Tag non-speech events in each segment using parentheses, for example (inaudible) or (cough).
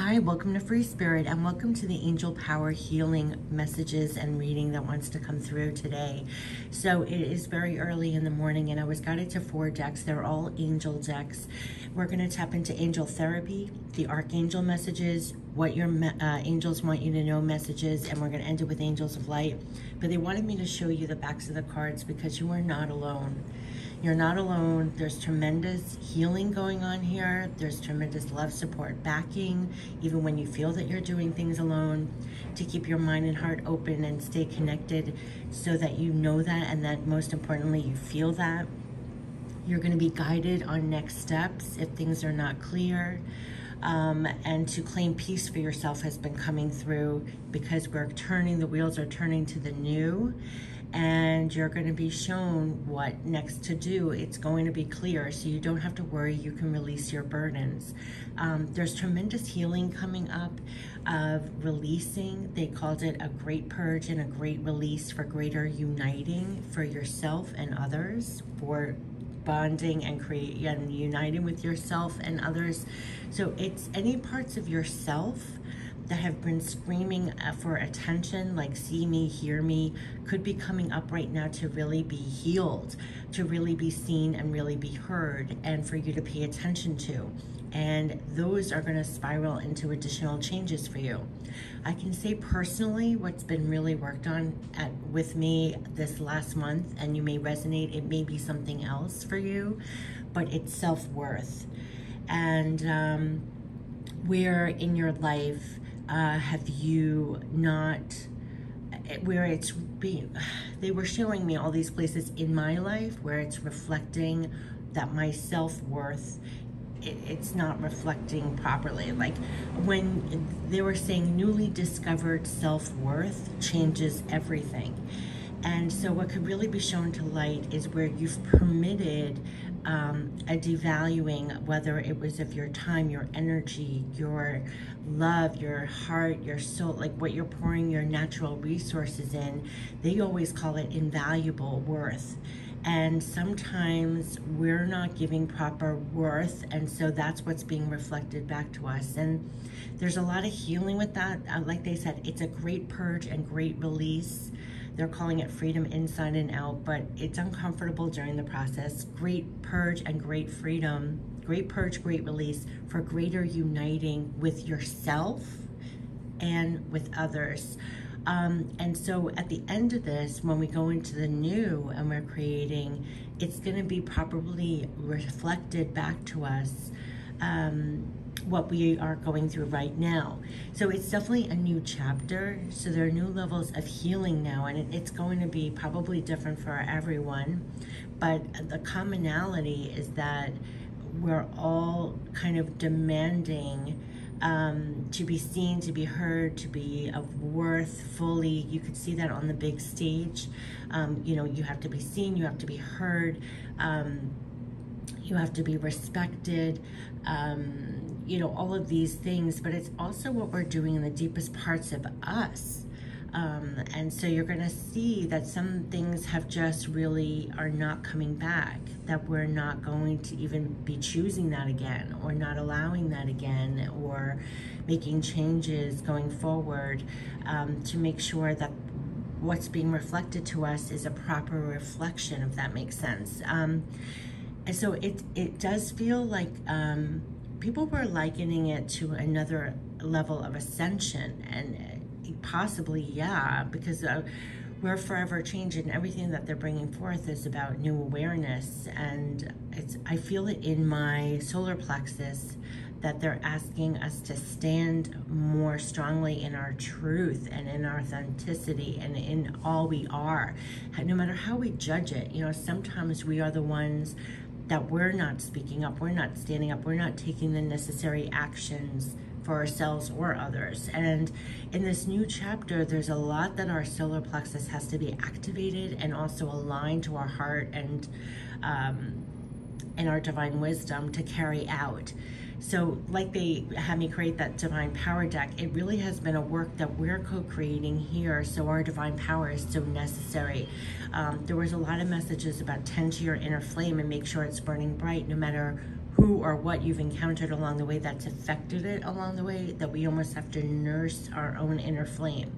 Hi, welcome to Free Spirit and welcome to the Angel Power Healing messages and reading that wants to come through today. So it is very early in the morning and I was guided to four decks. They're all angel decks. We're going to tap into angel therapy, the archangel messages, what your uh, angels want you to know messages, and we're going to end it with angels of light. But they wanted me to show you the backs of the cards because you are not alone. You're not alone. There's tremendous healing going on here. There's tremendous love, support, backing, even when you feel that you're doing things alone, to keep your mind and heart open and stay connected so that you know that and that most importantly, you feel that. You're going to be guided on next steps if things are not clear. Um, and to claim peace for yourself has been coming through because we're turning, the wheels are turning to the new and you're going to be shown what next to do. It's going to be clear, so you don't have to worry. You can release your burdens. Um, there's tremendous healing coming up of releasing. They called it a great purge and a great release for greater uniting for yourself and others, for bonding and create and uniting with yourself and others. So it's any parts of yourself that have been screaming uh, for attention, like see me, hear me, could be coming up right now to really be healed, to really be seen and really be heard, and for you to pay attention to. And those are going to spiral into additional changes for you. I can say personally what's been really worked on at, with me this last month, and you may resonate, it may be something else for you, but it's self worth. And um, where in your life uh, have you not where it's being they were showing me all these places in my life where it's reflecting that my self-worth it, it's not reflecting properly. Like when they were saying newly discovered self-worth changes everything. And so what could really be shown to light is where you've permitted um, a devaluing, whether it was of your time, your energy, your love, your heart, your soul, like what you're pouring your natural resources in, they always call it invaluable worth. And sometimes we're not giving proper worth, and so that's what's being reflected back to us. And there's a lot of healing with that. Uh, like they said, it's a great purge and great release. They're calling it freedom inside and out, but it's uncomfortable during the process. Great purge and great freedom. Great purge, great release for greater uniting with yourself and with others. Um, and so at the end of this, when we go into the new and we're creating, it's going to be properly reflected back to us. Um, what we are going through right now. So it's definitely a new chapter. So there are new levels of healing now, and it's going to be probably different for everyone. But the commonality is that we're all kind of demanding um, to be seen, to be heard, to be of worth fully. You could see that on the big stage. Um, you know, you have to be seen, you have to be heard, um, you have to be respected. Um, you know, all of these things, but it's also what we're doing in the deepest parts of us. Um, and so you're going to see that some things have just really are not coming back, that we're not going to even be choosing that again or not allowing that again or making changes going forward um, to make sure that what's being reflected to us is a proper reflection, if that makes sense. Um, and so it, it does feel like um, people were likening it to another level of ascension and possibly yeah because uh, we're forever changing. Everything that they're bringing forth is about new awareness. And it's i feel it in my solar plexus that they're asking us to stand more strongly in our truth and in our authenticity and in all we are. No matter how we judge it you know sometimes we are the ones that we're not speaking up, we're not standing up, we're not taking the necessary actions for ourselves or others. And in this new chapter, there's a lot that our solar plexus has to be activated and also aligned to our heart and um, and our divine wisdom to carry out. So like they had me create that divine power deck, it really has been a work that we're co-creating here. So our divine power is so necessary. Um, there was a lot of messages about tend to your inner flame and make sure it's burning bright no matter who or what you've encountered along the way that's affected it along the way that we almost have to nurse our own inner flame.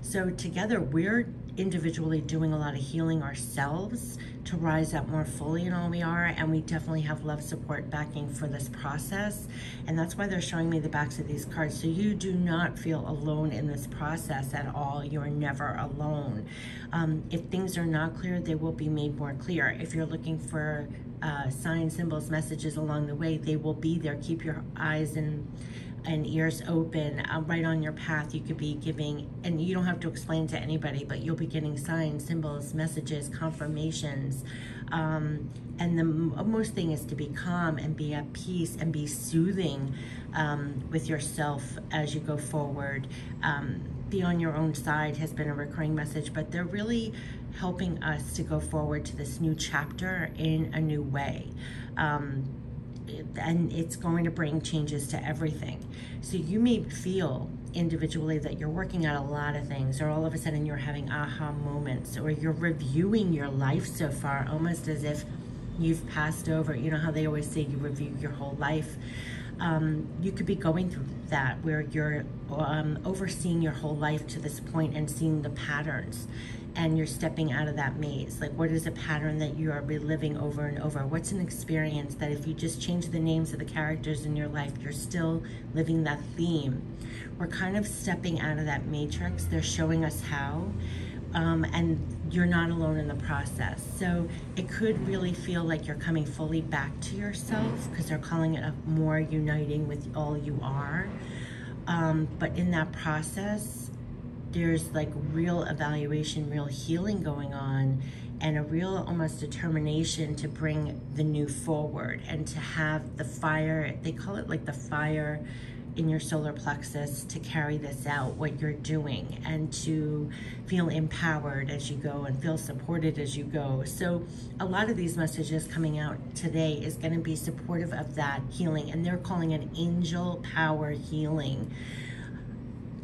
So together we're individually doing a lot of healing ourselves to rise up more fully in all we are and we definitely have love support backing for this process. And that's why they're showing me the backs of these cards. So you do not feel alone in this process at all. You're never alone. Um, if things are not clear they will be made more clear. If you're looking for uh, signs symbols messages along the way they will be there. Keep your eyes and and ears open uh, right on your path you could be giving and you don't have to explain to anybody but you'll be getting signs symbols messages confirmations. Um, and the most thing is to be calm and be at peace and be soothing um, with yourself as you go forward. Um, be on your own side has been a recurring message but they're really helping us to go forward to this new chapter in a new way. Um, and it's going to bring changes to everything. So you may feel individually that you're working out a lot of things, or all of a sudden you're having aha moments, or you're reviewing your life so far, almost as if you've passed over. You know how they always say you review your whole life. Um, you could be going through that where you're um, overseeing your whole life to this point and seeing the patterns and you're stepping out of that maze. Like, what is a pattern that you are reliving over and over? What's an experience that if you just change the names of the characters in your life, you're still living that theme? We're kind of stepping out of that matrix. They're showing us how. Um, and you're not alone in the process. So it could really feel like you're coming fully back to yourself because they're calling it a more uniting with all you are. Um, but in that process, there's like real evaluation, real healing going on, and a real almost determination to bring the new forward and to have the fire, they call it like the fire in your solar plexus to carry this out, what you're doing, and to feel empowered as you go and feel supported as you go. So, a lot of these messages coming out today is going to be supportive of that healing, and they're calling it angel power healing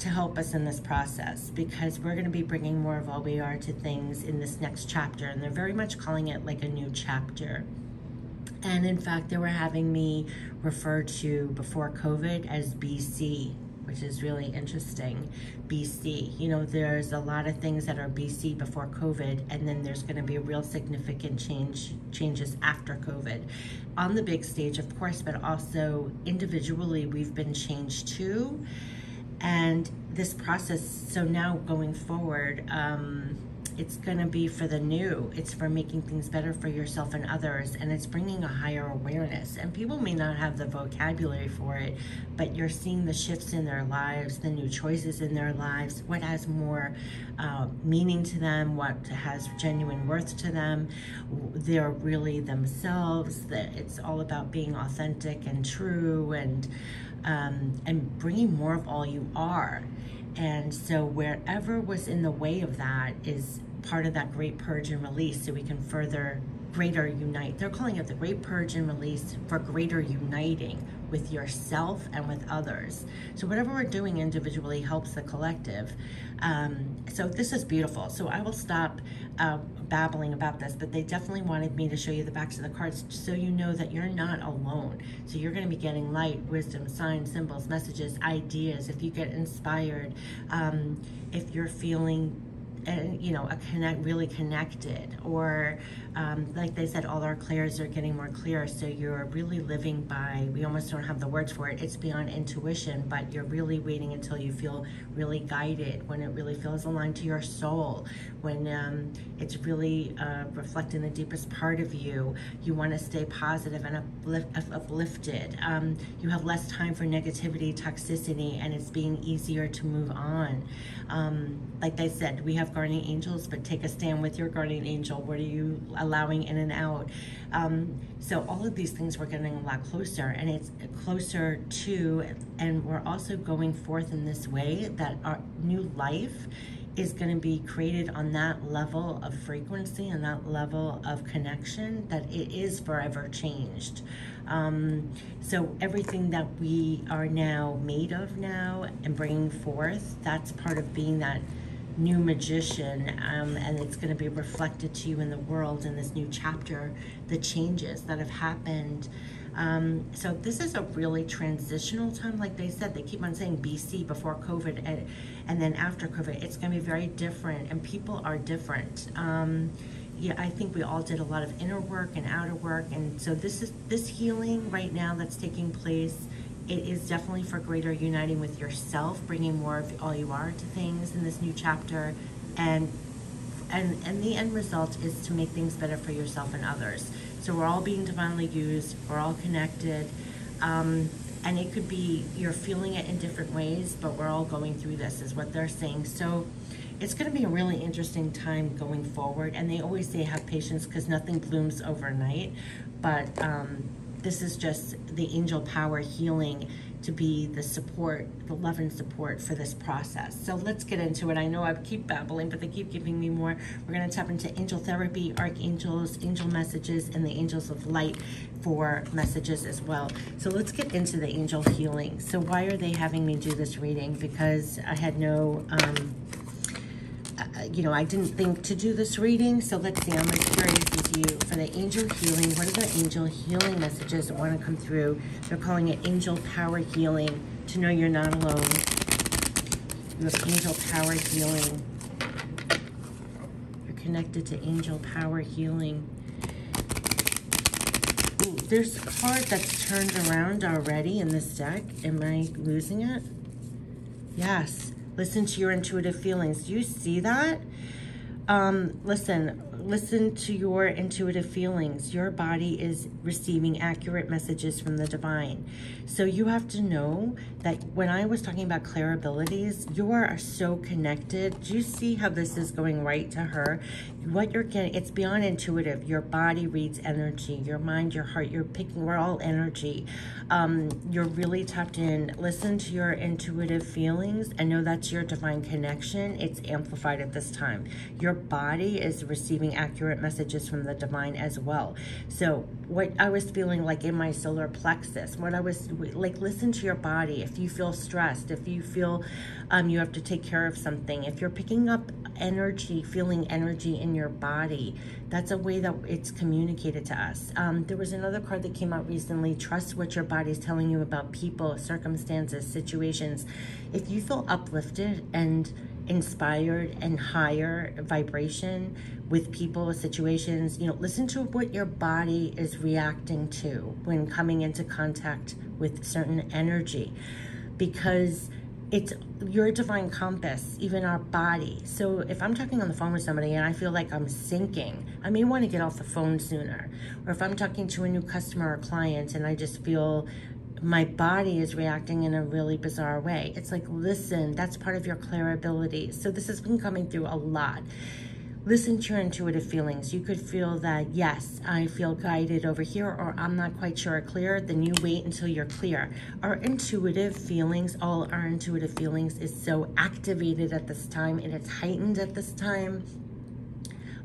to help us in this process because we're going to be bringing more of all we are to things in this next chapter. And they're very much calling it like a new chapter. And in fact, they were having me refer to before COVID as BC, which is really interesting. BC. You know, there's a lot of things that are BC before COVID, and then there's going to be a real significant change changes after COVID. On the big stage, of course, but also individually, we've been changed too and this process so now going forward um, it's going to be for the new. It's for making things better for yourself and others and it's bringing a higher awareness. And people may not have the vocabulary for it but you're seeing the shifts in their lives the new choices in their lives what has more uh, meaning to them what has genuine worth to them. They're really themselves that it's all about being authentic and true and um, and bringing more of all you are. And so, wherever was in the way of that is part of that great purge and release, so we can further greater unite. They're calling it the great purge and release for greater uniting with yourself and with others. So whatever we're doing individually helps the collective. Um, so this is beautiful. So I will stop uh, babbling about this, but they definitely wanted me to show you the backs of the cards so you know that you're not alone. So you're going to be getting light, wisdom, signs, symbols, messages, ideas. If you get inspired, um, if you're feeling and you know a connect really connected. Or um, like they said all our clairs are getting more clear. So you're really living by we almost don't have the words for it. It's beyond intuition but you're really waiting until you feel really guided when it really feels aligned to your soul when um, it's really uh, reflecting the deepest part of you you want to stay positive and uplift, uplifted um, you have less time for negativity toxicity and it's being easier to move on um, like I said we have guardian angels, but take a stand with your guardian angel. What are you allowing in and out? Um, so all of these things we're getting a lot closer, and it's closer to, and we're also going forth in this way that our new life is going to be created on that level of frequency and that level of connection that it is forever changed. Um, so everything that we are now made of now and bringing forth, that's part of being that new magician um, and it's going to be reflected to you in the world in this new chapter the changes that have happened Um, so this is a really transitional time. Like they said, they keep on saying BC before COVID and, and then after COVID, it's going to be very different and people are different. Um, yeah, I think we all did a lot of inner work and outer work. And so this is this healing right now that's taking place. It is definitely for greater uniting with yourself, bringing more of all you are to things in this new chapter. And and and the end result is to make things better for yourself and others. So we're all being divinely used. We're all connected. Um, and it could be you're feeling it in different ways, but we're all going through this, is what they're saying. So it's going to be a really interesting time going forward. And they always say have patience because nothing blooms overnight. But um, this is just the angel power healing to be the support, the love and support for this process. So let's get into it. I know I keep babbling, but they keep giving me more. We're going to tap into angel therapy, archangels, angel messages, and the angels of light for messages as well. So let's get into the angel healing. So why are they having me do this reading? Because I had no... Um, you know, I didn't think to do this reading, so let's see. I'm as curious as you. For the angel healing, what are the angel healing messages that want to come through? They're calling it angel power healing to know you're not alone. You have angel power healing. You're connected to angel power healing. Ooh, there's a card that's turned around already in this deck. Am I losing it? Yes. Listen to your intuitive feelings. Do you see that? Um, listen, listen to your intuitive feelings. Your body is receiving accurate messages from the divine. So you have to know that when I was talking about clair abilities, you are so connected. Do you see how this is going right to her? What you're getting, it's beyond intuitive. Your body reads energy, your mind, your heart, you're picking, we're all energy. Um, you're really tapped in. Listen to your intuitive feelings and know that's your divine connection. It's amplified at this time. Your body is receiving accurate messages from the divine as well. So what I was feeling like in my solar plexus, what I was like, listen to your body. If you feel stressed, if you feel um, you have to take care of something, if you're picking up energy, feeling energy in your body, that's a way that it's communicated to us. Um, there was another card that came out recently, trust what your body's telling you about people, circumstances, situations. If you feel uplifted and inspired and higher vibration with people, situations, you know, listen to what your body is reacting to when coming into contact with certain energy because it's your divine compass, even our body. So if I'm talking on the phone with somebody and I feel like I'm sinking, I may want to get off the phone sooner. Or if I'm talking to a new customer or client and I just feel my body is reacting in a really bizarre way. It's like, listen, that's part of your clair ability. So this has been coming through a lot. Listen to your intuitive feelings. You could feel that, yes, I feel guided over here, or I'm not quite sure clear. Then you wait until you're clear. Our intuitive feelings, all our intuitive feelings, is so activated at this time and it's heightened at this time.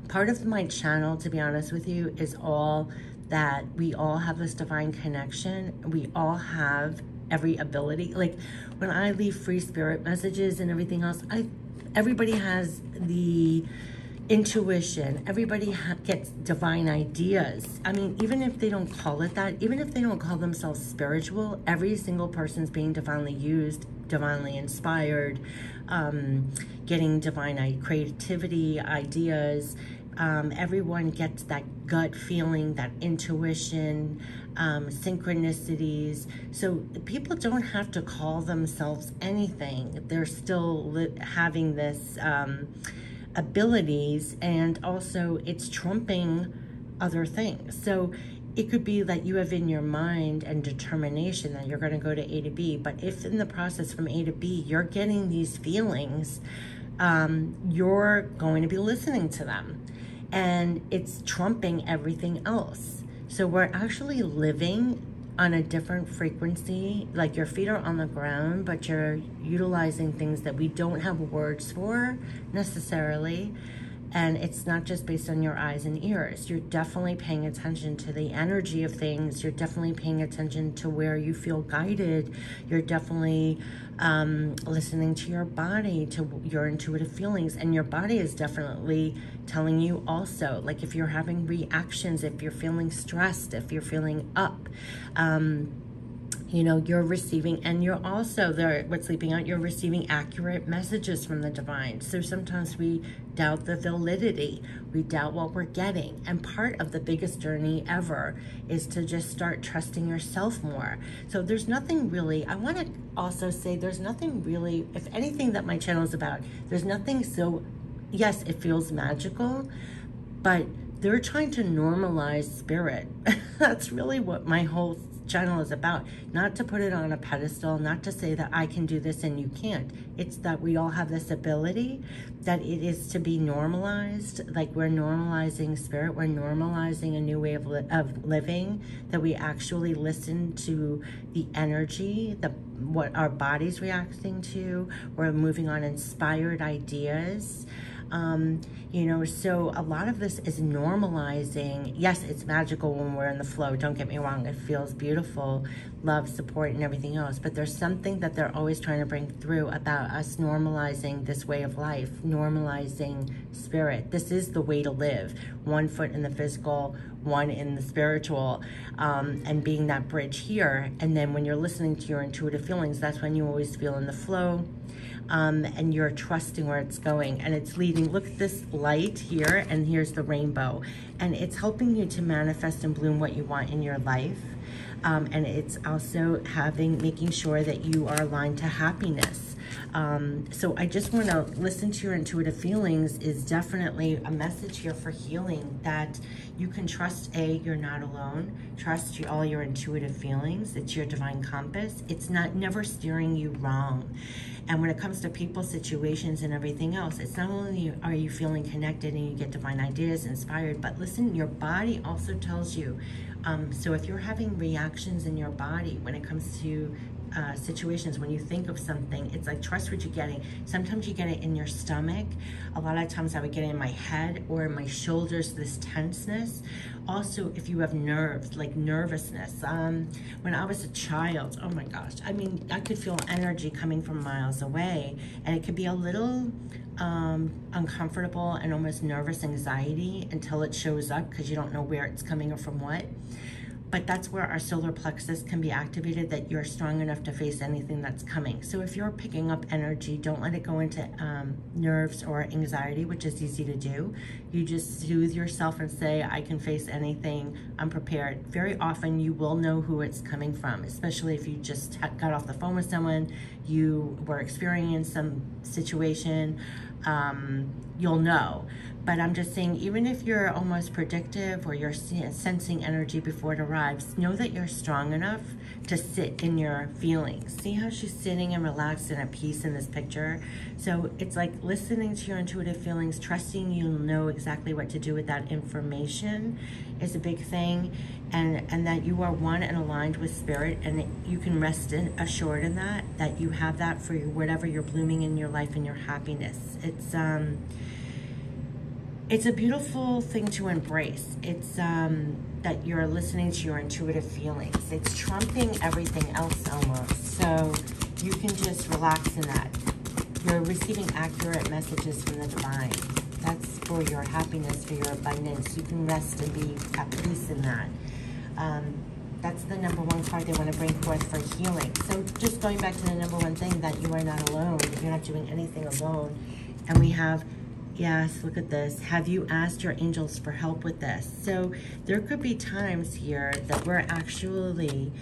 Part of my channel, to be honest with you, is all that we all have this divine connection. We all have every ability. Like when I leave free spirit messages and everything else, I everybody has the intuition. Everybody ha gets divine ideas. I mean, even if they don't call it that, even if they don't call themselves spiritual, every single person's being divinely used, divinely inspired, um, getting divine creativity, ideas, um, everyone gets that gut feeling, that intuition, um, synchronicities. So people don't have to call themselves anything. They're still having this um, abilities, and also it's trumping other things. So it could be that you have in your mind and determination that you're going to go to A to B, but if in the process from A to B you're getting these feelings, um, you're going to be listening to them and it's trumping everything else. So we're actually living on a different frequency, like your feet are on the ground, but you're utilizing things that we don't have words for necessarily. And it's not just based on your eyes and ears. You're definitely paying attention to the energy of things. You're definitely paying attention to where you feel guided. You're definitely um, listening to your body, to your intuitive feelings. And your body is definitely telling you also, like if you're having reactions, if you're feeling stressed, if you're feeling up. Um, you know you're receiving and you're also there what's sleeping out you're receiving accurate messages from the divine. So sometimes we doubt the validity. We doubt what we're getting. And part of the biggest journey ever is to just start trusting yourself more. So there's nothing really i want to also say there's nothing really if anything that my channel is about there's nothing so yes it feels magical but they're trying to normalize spirit. (laughs) That's really what my whole channel is about. Not to put it on a pedestal, not to say that I can do this and you can't. It's that we all have this ability, that it is to be normalized. Like we're normalizing spirit, we're normalizing a new way of, li of living, that we actually listen to the energy, the what our body's reacting to. We're moving on inspired ideas. Um, you know, so a lot of this is normalizing. Yes, it's magical when we're in the flow. Don't get me wrong. It feels beautiful, love, support, and everything else. But there's something that they're always trying to bring through about us normalizing this way of life, normalizing spirit. This is the way to live. One foot in the physical, one in the spiritual, um, and being that bridge here. And then when you're listening to your intuitive feelings, that's when you always feel in the flow um, and you're trusting where it's going and it's leading. Look at this light here and here's the rainbow and it's helping you to manifest and bloom what you want in your life. Um, and it's also having, making sure that you are aligned to happiness. Um, so I just want to listen to your intuitive feelings is definitely a message here for healing that you can trust A, you're not alone. Trust all your intuitive feelings. It's your divine compass. It's not never steering you wrong. And when it comes to people, situations, and everything else, it's not only are you feeling connected and you get divine ideas, inspired, but listen, your body also tells you. Um, so if you're having reactions in your body when it comes to uh, situations when you think of something it's like trust what you're getting. Sometimes you get it in your stomach. A lot of times i would get it in my head or in my shoulders this tenseness. Also if you have nerves like nervousness. Um, when i was a child oh my gosh i mean i could feel energy coming from miles away and it could be a little um, uncomfortable and almost nervous anxiety until it shows up because you don't know where it's coming or from what but that's where our solar plexus can be activated that you're strong enough to face anything that's coming. So if you're picking up energy, don't let it go into um, nerves or anxiety, which is easy to do. You just soothe yourself and say, I can face anything, I'm prepared. Very often you will know who it's coming from, especially if you just got off the phone with someone, you were experiencing some situation, um, you'll know. But I'm just saying, even if you're almost predictive or you're sensing energy before it arrives, know that you're strong enough to sit in your feelings. See how she's sitting and relaxed and at peace in this picture? So it's like listening to your intuitive feelings, trusting you'll know exactly what to do with that information is a big thing. And, and that you are one and aligned with spirit and you can rest in, assured in that, that you have that for whatever you're blooming in your life and your happiness. It's, um, it's a beautiful thing to embrace. It's um, that you're listening to your intuitive feelings. It's trumping everything else almost. So you can just relax in that. You're receiving accurate messages from the divine. That's for your happiness, for your abundance. You can rest and be at peace in that. Um, that's the number one card they want to bring forth for healing. So just going back to the number one thing that you are not alone. You're not doing anything alone. And we have Yes, look at this. Have you asked your angels for help with this? So there could be times here that we're actually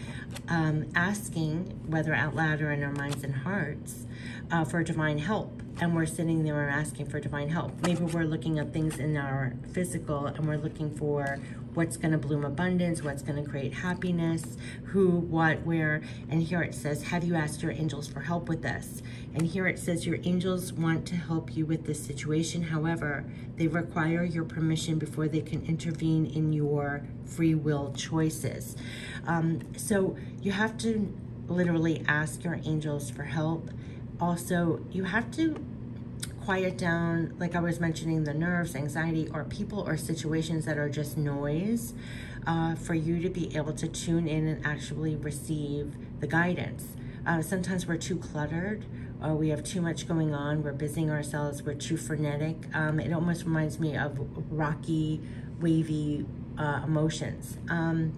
um, asking, whether out loud or in our minds and hearts, uh, for divine help. And we're sitting there and asking for divine help. Maybe we're looking at things in our physical and we're looking for what's going to bloom abundance, what's going to create happiness, who, what, where. And here it says, have you asked your angels for help with this? And here it says your angels want to help you with this situation. However, they require your permission before they can intervene in your free will choices. Um, so you have to literally ask your angels for help. Also, you have to quiet down, like I was mentioning, the nerves, anxiety, or people or situations that are just noise, uh, for you to be able to tune in and actually receive the guidance. Uh, sometimes we're too cluttered or we have too much going on. We're busying ourselves. We're too frenetic. Um, it almost reminds me of rocky, wavy uh, emotions. Um,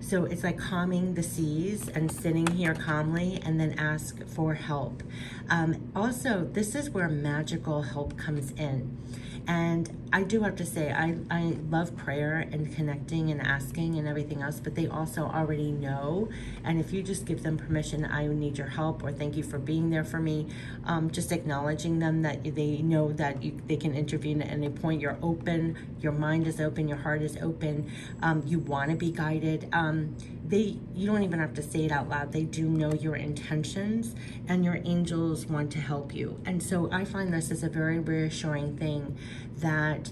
so it's like calming the seas and sitting here calmly and then ask for help. Um, also, this is where magical help comes in. And I do have to say, I, I love prayer and connecting and asking and everything else, but they also already know. And if you just give them permission, I need your help or thank you for being there for me, um, just acknowledging them that they know that you, they can intervene at any point. You're open, your mind is open, your heart is open, um, you want to be guided. Um, they you don't even have to say it out loud. They do know your intentions and your angels want to help you. And so i find this is a very reassuring thing that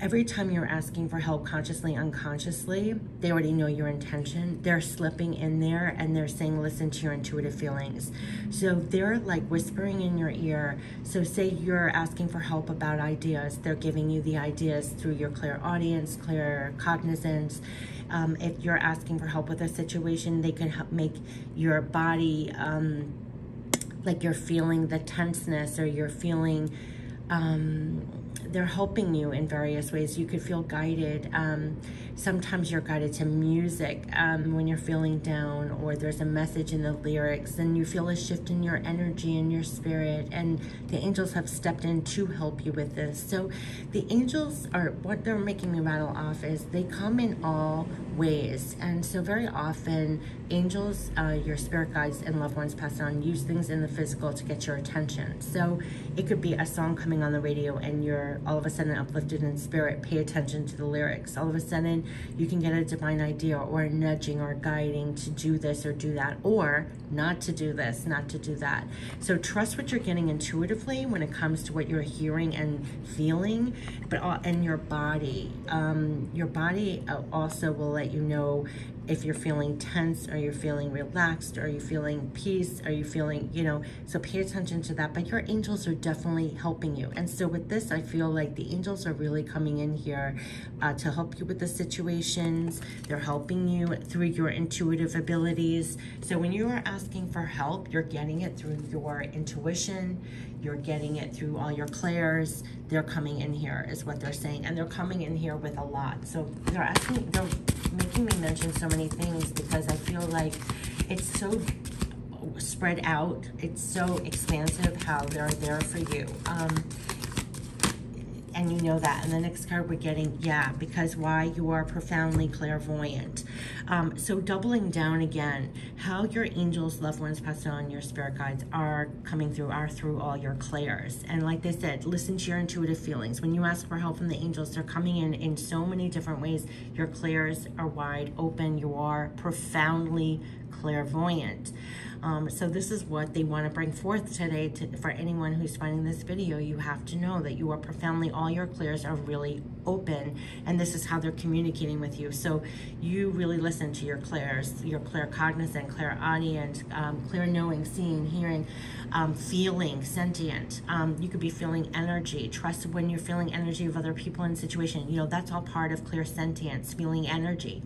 every time you're asking for help consciously unconsciously they already know your intention. They're slipping in there and they're saying listen to your intuitive feelings. So they're like whispering in your ear. So say you're asking for help about ideas. They're giving you the ideas through your clairaudience, clear cognizance. Um, if you're asking for help with a situation they can help make your body um, like you're feeling the tenseness or you're feeling um, they're helping you in various ways. You could feel guided. Um, sometimes you're guided to music um, when you're feeling down, or there's a message in the lyrics, and you feel a shift in your energy and your spirit. And the angels have stepped in to help you with this. So the angels are what they're making me rattle off is they come in all ways. And so very often, angels, uh, your spirit guides, and loved ones passed on use things in the physical to get your attention. So it could be a song coming on the radio, and you're all of a sudden uplifted in spirit. Pay attention to the lyrics. All of a sudden, you can get a divine idea or a nudging or guiding to do this or do that, or not to do this, not to do that. So trust what you're getting intuitively when it comes to what you're hearing and feeling, but all and your body. Um, your body uh, also will let you know if you're feeling tense or you're feeling relaxed or you're feeling peace or you feeling you know so pay attention to that. But your angels are definitely helping you. And so with this i feel like the angels are really coming in here uh, to help you with the situations. They're helping you through your intuitive abilities. So when you are asking for help you're getting it through your intuition you're getting it through all your clairs they're coming in here is what they're saying and they're coming in here with a lot so they're asking they're making me mention so many things because I feel like it's so spread out. It's so expansive how they're there for you. Um, and you know that. And the next card we're getting, yeah, because why? You are profoundly clairvoyant. Um, so doubling down again, how your angels, loved ones, passed on, your spirit guides are coming through, are through all your clairs. And like they said, listen to your intuitive feelings. When you ask for help from the angels, they're coming in in so many different ways. Your clairs are wide open. You are profoundly clairvoyant. Um, so this is what they want to bring forth today to, for anyone who's finding this video. You have to know that you are profoundly, all your clairs are really open and this is how they're communicating with you. So you really listen to your clairs, your claircognizant, clairaudient, um, clear knowing, seeing, hearing, um, feeling, sentient. Um, you could be feeling energy. Trust when you're feeling energy of other people in situation. You know, that's all part of clairsentience, feeling energy.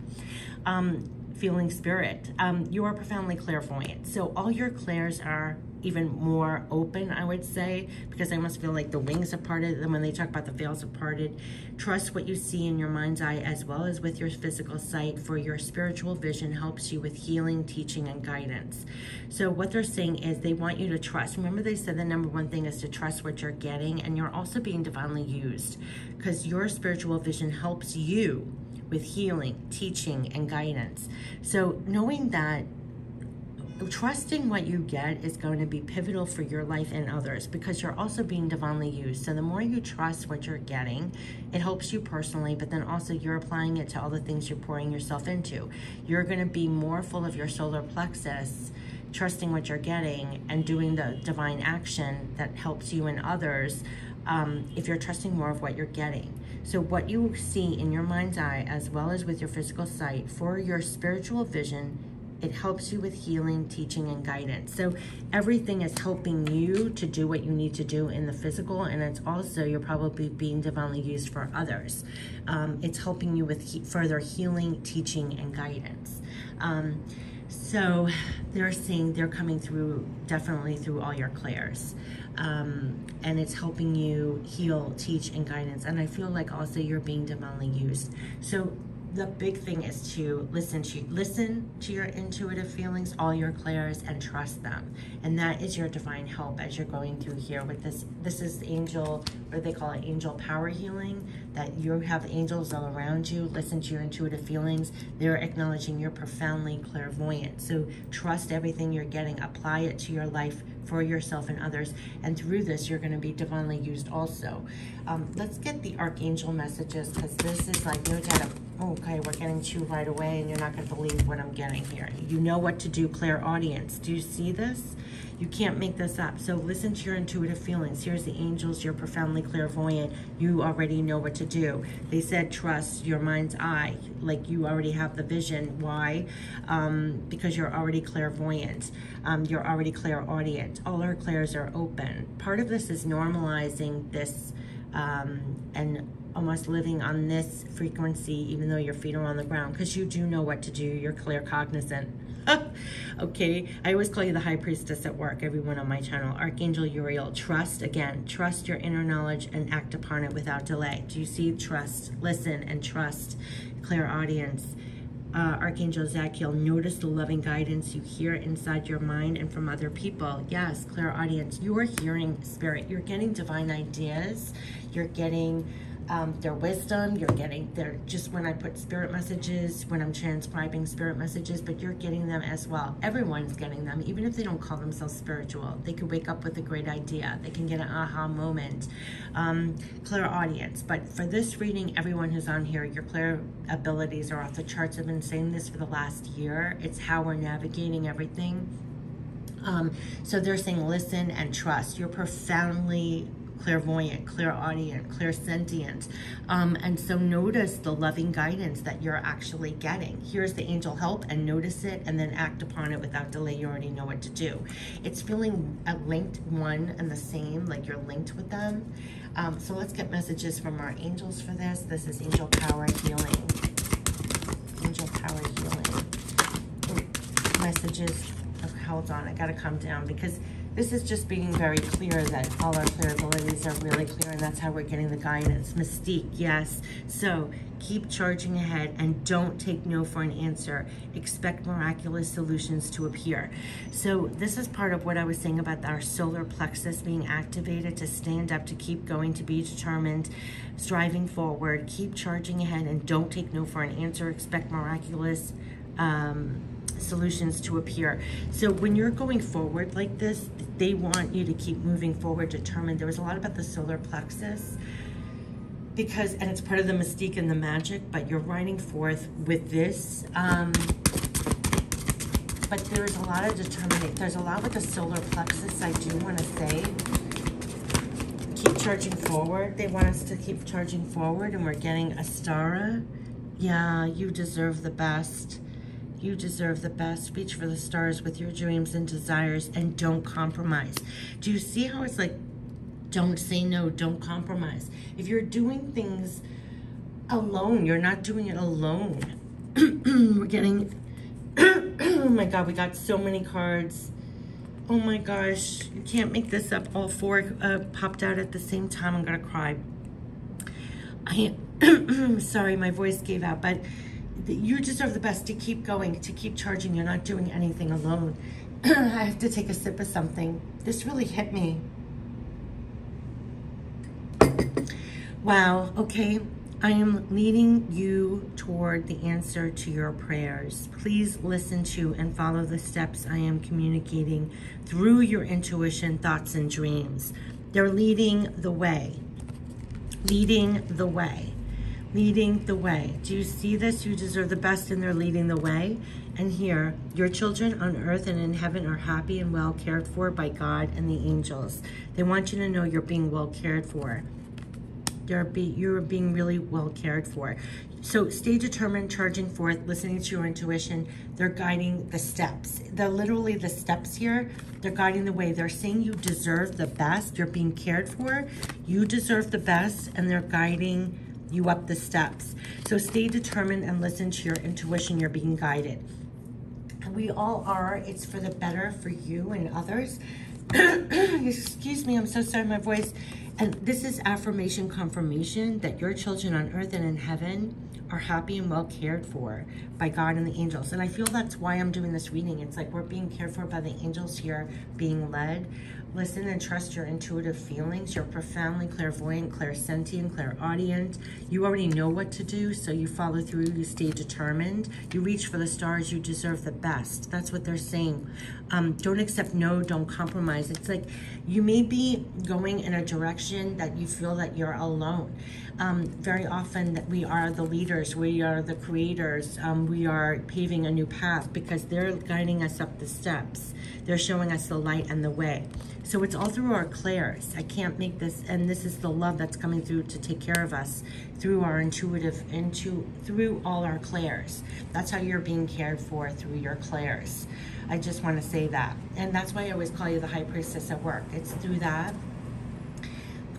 Um, feeling spirit. Um, you are profoundly clairvoyant. So all your clairs are even more open, I would say, because I almost feel like the wings are parted. And when they talk about the veils are parted, trust what you see in your mind's eye as well as with your physical sight, for your spiritual vision helps you with healing, teaching, and guidance. So what they're saying is they want you to trust. Remember, they said the number one thing is to trust what you're getting, and you're also being divinely used because your spiritual vision helps you with healing, teaching, and guidance. So knowing that trusting what you get is going to be pivotal for your life and others because you're also being divinely used. So the more you trust what you're getting, it helps you personally, but then also you're applying it to all the things you're pouring yourself into. You're going to be more full of your solar plexus, trusting what you're getting and doing the divine action that helps you and others um, if you're trusting more of what you're getting. So what you see in your mind's eye, as well as with your physical sight, for your spiritual vision, it helps you with healing, teaching, and guidance. So everything is helping you to do what you need to do in the physical, and it's also, you're probably being divinely used for others. Um, it's helping you with he further healing, teaching, and guidance. Um, so they're seeing, they're coming through, definitely through all your clairs. Um, and it's helping you heal, teach, and guidance. And I feel like also you're being divinely used. So the big thing is to listen to listen to your intuitive feelings, all your clairs, and trust them. And that is your divine help as you're going through here with this. This is angel, or they call it? Angel power healing. That you have angels all around you. Listen to your intuitive feelings. They're acknowledging you're profoundly clairvoyant. So trust everything you're getting. Apply it to your life for yourself and others. And through this, you're going to be divinely used also. Um, let's get the archangel messages because this is like no doubt. Okay, we're getting two right away, and you're not going to believe what I'm getting here. You know what to do, clairaudience. Do you see this? You can't make this up. So listen to your intuitive feelings. Here's the angels. You're profoundly clairvoyant. You already know what to do. They said trust your mind's eye. Like you already have the vision. Why? Um, because you're already clairvoyant. Um, you're already clairaudient. All our clairs are open. Part of this is normalizing this um, and almost living on this frequency even though your feet are on the ground because you do know what to do. You're claircognizant. (laughs) okay, I always call you the high priestess at work, everyone on my channel. Archangel Uriel, trust again. Trust your inner knowledge and act upon it without delay. Do you see? Trust, listen, and trust. Clairaudience. Uh, Archangel Zadkiel, notice the loving guidance you hear inside your mind and from other people. Yes, clairaudience, you are hearing spirit. You're getting divine ideas. You're getting um, their wisdom. You're getting their, just when I put spirit messages, when I'm transcribing spirit messages, but you're getting them as well. Everyone's getting them, even if they don't call themselves spiritual. They could wake up with a great idea. They can get an aha moment. Um, clairaudience. But for this reading, everyone who's on here, your clair abilities are off the charts. I've been saying this for the last year. It's how we're navigating everything. Um, so they're saying listen and trust. You're profoundly clairvoyant, clairaudient, clairsentient. Um, and so notice the loving guidance that you're actually getting. Here's the angel help and notice it and then act upon it without delay. You already know what to do. It's feeling linked one and the same, like you're linked with them. Um, so let's get messages from our angels for this. This is angel power healing. Angel power healing. Messages. Oh, hold on, I gotta calm down because this is just being very clear that all our clair abilities are really clear and that's how we're getting the guidance. Mystique, yes. So keep charging ahead and don't take no for an answer. Expect miraculous solutions to appear. So this is part of what I was saying about our solar plexus being activated to stand up, to keep going, to be determined, striving forward, keep charging ahead and don't take no for an answer. Expect miraculous um, solutions to appear. So when you're going forward like this, they want you to keep moving forward, determined. There was a lot about the solar plexus because, and it's part of the mystique and the magic, but you're riding forth with this. Um, but there's a lot of determination. There's a lot with the solar plexus, I do want to say. Keep charging forward. They want us to keep charging forward, and we're getting Astara. Yeah, you deserve the best. You deserve the best. Reach for the stars with your dreams and desires and don't compromise. Do you see how it's like, don't say no, don't compromise. If you're doing things alone, you're not doing it alone. (clears throat) We're getting, (clears throat) oh my God, we got so many cards. Oh my gosh, you can't make this up. All four uh, popped out at the same time. I'm gonna cry. I am (clears throat) sorry, my voice gave out, but you deserve the best to keep going, to keep charging. You're not doing anything alone. (clears throat) I have to take a sip of something. This really hit me. Wow, okay. I am leading you toward the answer to your prayers. Please listen to and follow the steps I am communicating through your intuition, thoughts, and dreams. They're leading the way. Leading the way leading the way. Do you see this? You deserve the best and they're leading the way. And here, your children on earth and in heaven are happy and well cared for by God and the angels. They want you to know you're being well cared for. They're be, you're being really well cared for. So stay determined, charging forth, listening to your intuition. They're guiding the steps. They're literally the steps here. They're guiding the way. They're saying you deserve the best. You're being cared for. You deserve the best, and they're guiding you up the steps. So stay determined and listen to your intuition. You're being guided. We all are. It's for the better for you and others. (coughs) Excuse me, I'm so sorry, my voice. And this is affirmation confirmation that your children on earth and in heaven are happy and well cared for by God and the angels. And I feel that's why I'm doing this reading. It's like we're being cared for by the angels here, being led. Listen and trust your intuitive feelings. You're profoundly clairvoyant, clairsentient, clairaudient. You already know what to do, so you follow through, you stay determined. You reach for the stars, you deserve the best. That's what they're saying. Um, don't accept no, don't compromise. It's like you may be going in a direction that you feel that you're alone. Um, very often that we are the leaders, we are the creators, um, we are paving a new path because they're guiding us up the steps. They're showing us the light and the way. So it's all through our clairs. I can't make this, and this is the love that's coming through to take care of us through our intuitive, into through all our clairs. That's how you're being cared for through your clairs. I just want to say that. And that's why I always call you the high priestess at work. It's through that.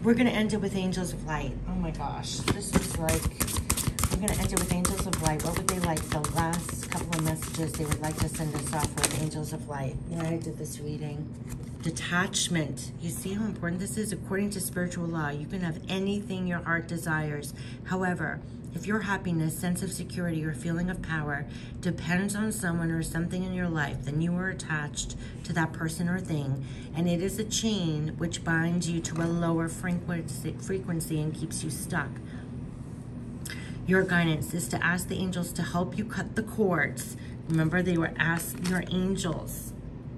We're going to end it with angels of light. Oh my gosh. This is like, we're going to end it with angels of light. What would they like? The last couple of messages they would like to send us off with angels of light. Yeah, I did this reading. Detachment. You see how important this is? According to spiritual law, you can have anything your heart desires. However, if your happiness, sense of security, or feeling of power depends on someone or something in your life, then you are attached to that person or thing, and it is a chain which binds you to a lower frequency, and keeps you stuck. Your guidance is to ask the angels to help you cut the cords. Remember, they were asked your angels.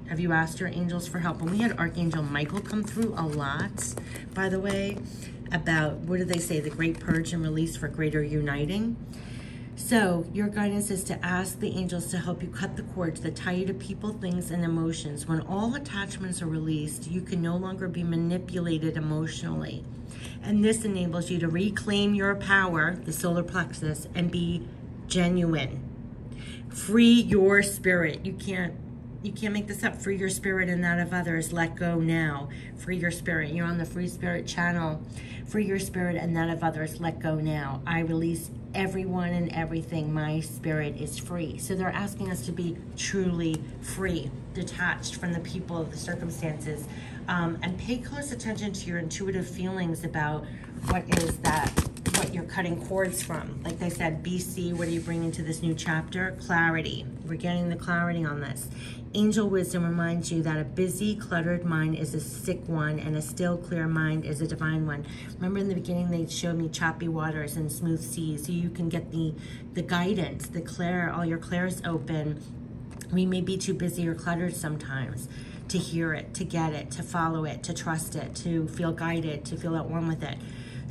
Have you asked your angels for help? And we had Archangel Michael come through a lot, by the way about, what do they say, the great purge and release for greater uniting. So, your guidance is to ask the angels to help you cut the cords that tie you to people, things, and emotions. When all attachments are released, you can no longer be manipulated emotionally. And this enables you to reclaim your power, the solar plexus, and be genuine. Free your spirit. You can't you can't make this up. Free your spirit and that of others. Let go now. Free your spirit. You're on the Free Spirit channel. Free your spirit and that of others. Let go now. I release everyone and everything. My spirit is free. So they're asking us to be truly free, detached from the people, the circumstances, um, and pay close attention to your intuitive feelings about what is that what you're cutting cords from. Like I said, BC, what are you bringing to this new chapter? Clarity. We're getting the clarity on this. Angel wisdom reminds you that a busy, cluttered mind is a sick one and a still, clear mind is a divine one. Remember in the beginning, they showed me choppy waters and smooth seas so you can get the, the guidance, the clear, all your clairs open. We may be too busy or cluttered sometimes to hear it, to get it, to follow it, to trust it, to feel guided, to feel at one with it.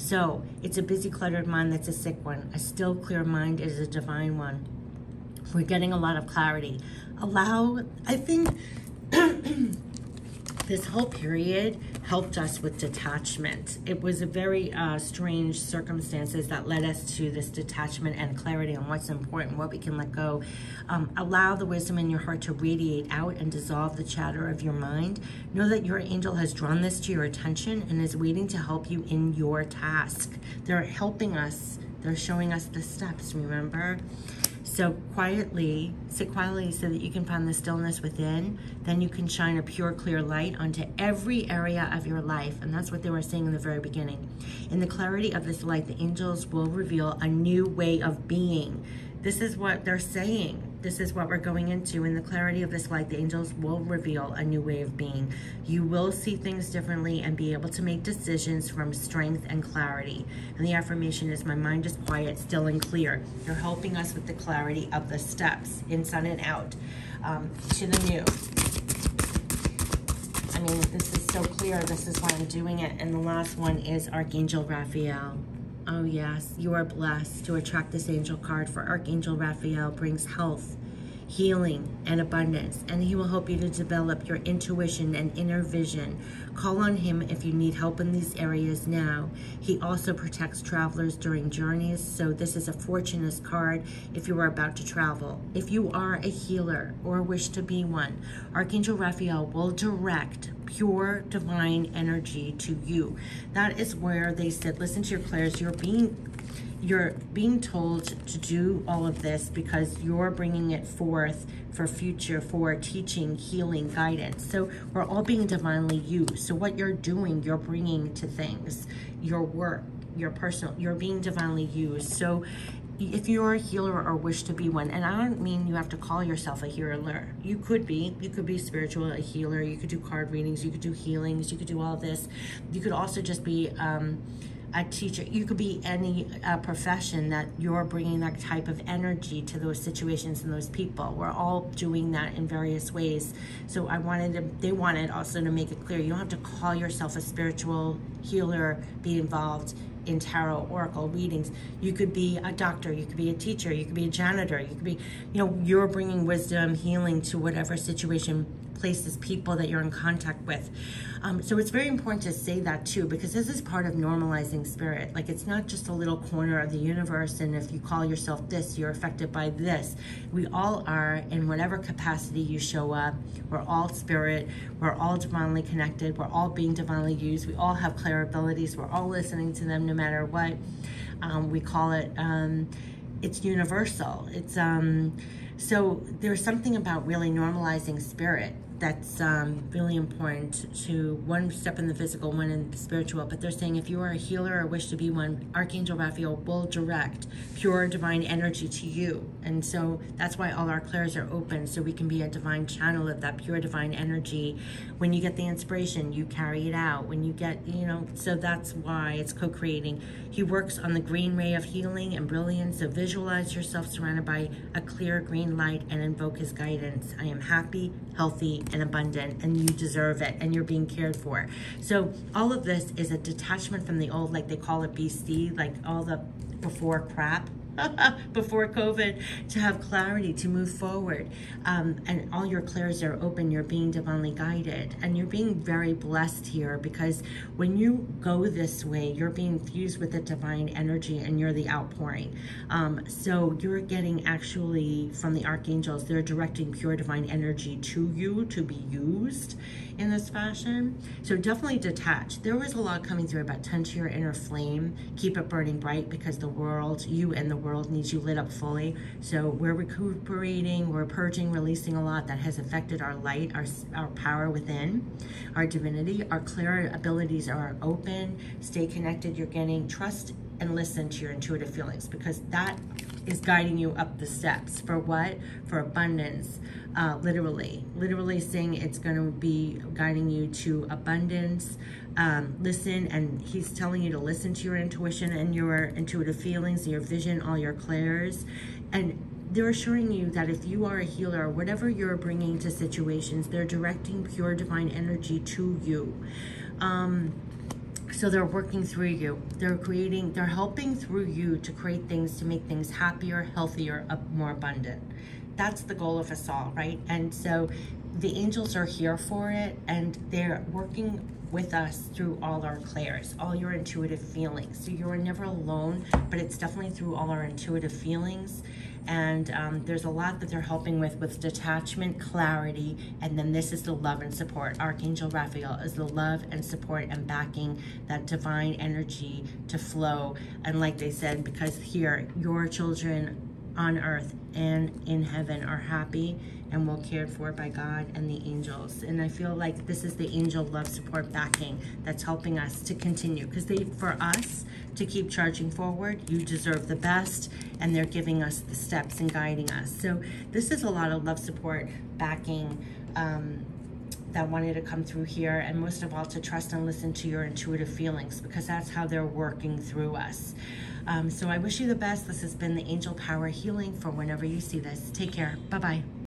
So it's a busy, cluttered mind that's a sick one. A still, clear mind is a divine one. We're getting a lot of clarity allow, I think (clears throat) this whole period helped us with detachment. It was a very uh, strange circumstances that led us to this detachment and clarity on what's important, what we can let go. Um, allow the wisdom in your heart to radiate out and dissolve the chatter of your mind. Know that your angel has drawn this to your attention and is waiting to help you in your task. They're helping us. They're showing us the steps, remember? So quietly, sit quietly so that you can find the stillness within. Then you can shine a pure, clear light onto every area of your life. And that's what they were saying in the very beginning. In the clarity of this light, the angels will reveal a new way of being. This is what they're saying this is what we're going into. In the clarity of this light, the angels will reveal a new way of being. You will see things differently and be able to make decisions from strength and clarity. And the affirmation is, my mind is quiet, still, and clear. You're helping us with the clarity of the steps, inside and out, um, to the new. I mean, this is so clear. This is why I'm doing it. And the last one is Archangel Raphael. Oh yes, you are blessed to attract this angel card for Archangel Raphael brings health, healing, and abundance. And He will help you to develop your intuition and inner vision. Call on Him if you need help in these areas now. He also protects travelers during journeys. So, this is a fortunate card if you are about to travel. If you are a healer or wish to be one, Archangel Raphael will direct pure divine energy to you. That is where they said, listen to your clairs. You're being you're being told to do all of this because you're bringing it forth for future, for teaching, healing, guidance. So we're all being divinely used. So what you're doing, you're bringing to things, your work, your personal, you're being divinely used. So if you're a healer or wish to be one, and I don't mean you have to call yourself a healer. You could be. You could be spiritual, a healer. You could do card readings. You could do healings. You could do all this. You could also just be um, a teacher. You could be any uh, profession that you're bringing that type of energy to those situations and those people. We're all doing that in various ways. So I wanted to, they wanted also to make it clear you don't have to call yourself a spiritual healer, be involved in tarot oracle readings. You could be a doctor you could be a teacher you could be a janitor you could be you know you're bringing wisdom healing to whatever situation places, people that you're in contact with. Um, so it's very important to say that too, because this is part of normalizing spirit. Like it's not just a little corner of the universe, and if you call yourself this, you're affected by this. We all are, in whatever capacity you show up. We're all spirit. We're all divinely connected. We're all being divinely used. We all have clair abilities. We're all listening to them no matter what. Um, we call it. Um, it's universal. It's um. So there's something about really normalizing spirit that's um, really important to one step in the physical, one in the spiritual. But they're saying if you are a healer or wish to be one, Archangel Raphael will direct pure divine energy to you. And so that's why all our clairs are open, so we can be a divine channel of that pure divine energy. When you get the inspiration, you carry it out. When you get, you know, so that's why it's co creating. He works on the green ray of healing and brilliance. So visualize yourself surrounded by a clear green light and invoke his guidance. I am happy, healthy, and abundant and you deserve it and you're being cared for. So all of this is a detachment from the old, like they call it BC, like all the before crap (laughs) before COVID to have clarity to move forward. Um, and all your clairs are open. You're being divinely guided. And you're being very blessed here because when you go this way, you're being fused with the divine energy and you're the outpouring. Um, so you're getting actually from the archangels, they're directing pure divine energy to you to be used in this fashion. So definitely detach. There was a lot coming through about tend to your inner flame, keep it burning bright because the world, you and the world needs you lit up fully. So we're recuperating, we're purging, releasing a lot that has affected our light, our, our power within, our divinity. Our clair abilities are open. Stay connected. You're getting trust and listen to your intuitive feelings because that is guiding you up the steps. For what? For abundance, uh, literally. Literally saying it's going to be guiding you to abundance. Um, listen, and he's telling you to listen to your intuition and your intuitive feelings, your vision, all your clairs. And they're assuring you that if you are a healer, or whatever you're bringing to situations, they're directing pure divine energy to you. Um, so they're working through you. They're creating, they're helping through you to create things to make things happier, healthier, more abundant. That's the goal of us all, right? And so the angels are here for it and they're working with us through all our clairs, all your intuitive feelings. So you're never alone, but it's definitely through all our intuitive feelings and um, there's a lot that they're helping with with detachment clarity and then this is the love and support archangel raphael is the love and support and backing that divine energy to flow and like they said because here your children on earth and in heaven are happy and well cared for by God and the angels. And I feel like this is the angel love support backing that's helping us to continue because they, for us to keep charging forward, you deserve the best and they're giving us the steps and guiding us. So this is a lot of love support backing um, that wanted to come through here and most of all to trust and listen to your intuitive feelings because that's how they're working through us. Um, so I wish you the best. This has been the Angel Power Healing for whenever you see this. Take care. Bye-bye.